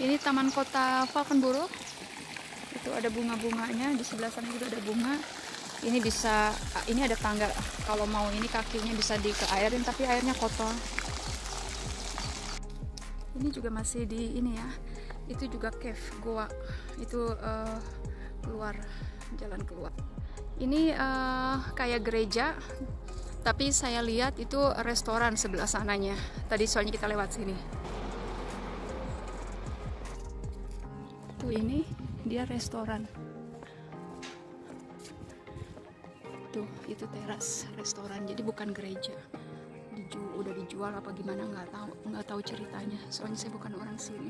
Ini taman kota Falkenboro. Itu ada bunga-bunganya, di sebelah sana juga ada bunga. Ini bisa ini ada tangga kalau mau ini kakinya bisa di ke airin tapi airnya kotor. Ini juga masih di ini ya. Itu juga cave goa. Itu uh, keluar jalan keluar. Ini uh, kayak gereja tapi saya lihat itu restoran sebelah sananya. Tadi soalnya kita lewat sini. Tuh ini dia restoran. Tuh itu teras restoran. Jadi bukan gereja. Diju udah dijual apa gimana nggak tahu nggak tahu ceritanya. Soalnya saya bukan orang sini.